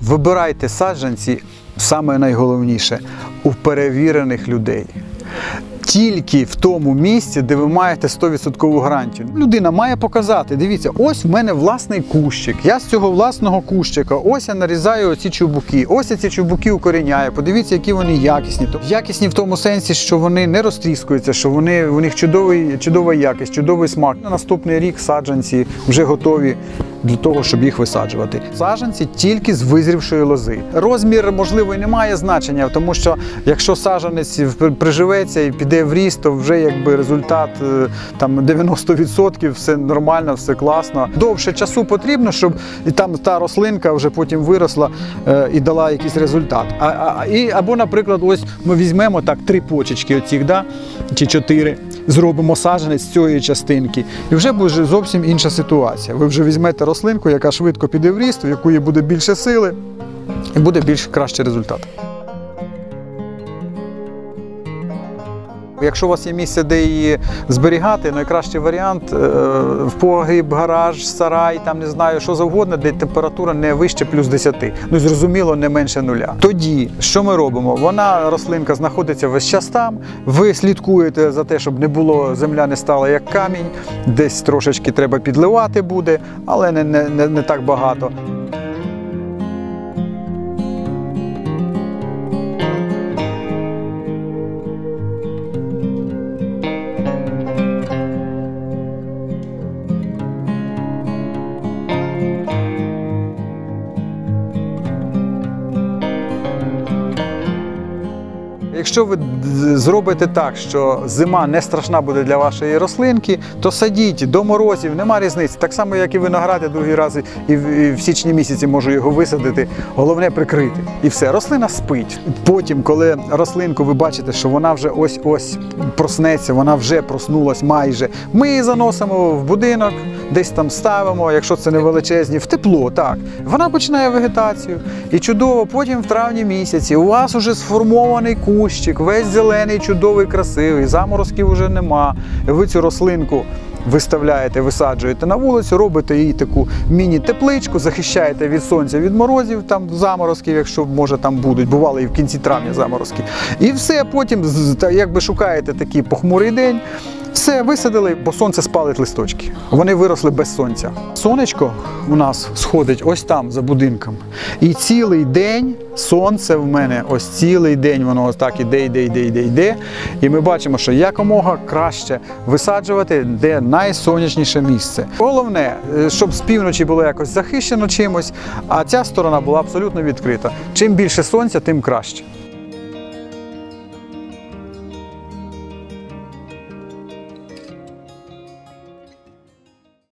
Вибирайте саджанці, саме найголовніше, у перевірених людей. Тільки в тому місці, де ви маєте 100% гарантію. Людина має показати: дивіться, ось в мене власний кущик. Я з цього власного кущика, ось я нарізаю оці чубуки, ось я ці чубуки укоріняю. Подивіться, які вони якісні. Якісні в тому сенсі, що вони не розтріскуються, що вони у них чудовий, чудова якість, чудовий смак. На наступний рік саджанці вже готові для того, щоб їх висаджувати. Саджанці тільки з визрівшої лози. Розмір, можливо, і не має значення, тому що якщо саджанець приживеться і піде в ріст, то вже якби результат е, там 90%, все нормально, все класно. Довше часу потрібно, щоб і там та рослинка вже потім виросла е, і дала якийсь результат. А, а, і, або, наприклад, ось ми візьмемо так три почечки оцих, да? чи чотири, зробимо саджанець з цієї частинки, і вже буде зовсім інша ситуація. Ви вже візьмете рослинку, яка швидко піде в ріст, в якої буде більше сили, і буде більш кращий результат. Якщо у вас є місце, де її зберігати, найкращий варіант е, в погріб, гараж, сарай, там не знаю, що завгодно, де температура не вище плюс 10. Ну зрозуміло, не менше нуля. Тоді що ми робимо? Вона рослинка знаходиться весь час там. Ви слідкуєте за те, щоб не було земля не стала як камінь, десь трошечки треба підливати буде, але не, не, не, не так багато. Якщо ви зробите так, що зима не страшна буде для вашої рослинки, то садіть до морозів, нема різниці. Так само, як і виноград, я другий раз і в, січні місяці можу його висадити. Головне прикрити. І все, рослина спить. Потім, коли рослинку ви бачите, що вона вже ось ось проснеться, вона вже проснулась майже. Ми її заносимо в будинок, десь там ставимо, якщо це не величезні, в тепло, так. Вона починає вегетацію. І чудово, потім в травні місяці у вас уже сформований кущик, весь зелений, чудовий, красивий, заморозків вже нема. Ви цю рослинку. Виставляєте, висаджуєте на вулицю, робите їй таку міні-тепличку, захищаєте від сонця, від морозів, там заморозків, якщо може там будуть, бували і в кінці травня заморозки. І все, потім якби шукаєте такий похмурий день, все висадили, бо сонце спалить листочки. Вони виросли без сонця. Сонечко у нас сходить ось там за будинком. І цілий день сонце в мене, ось цілий день воно ось так іде, йде, йде, йде, йде. І ми бачимо, що якомога краще висаджувати, де найсонячніше місце. Головне, е, щоб з півночі було якось захищено чимось, а ця сторона була абсолютно відкрита. Чим більше сонця, тим краще.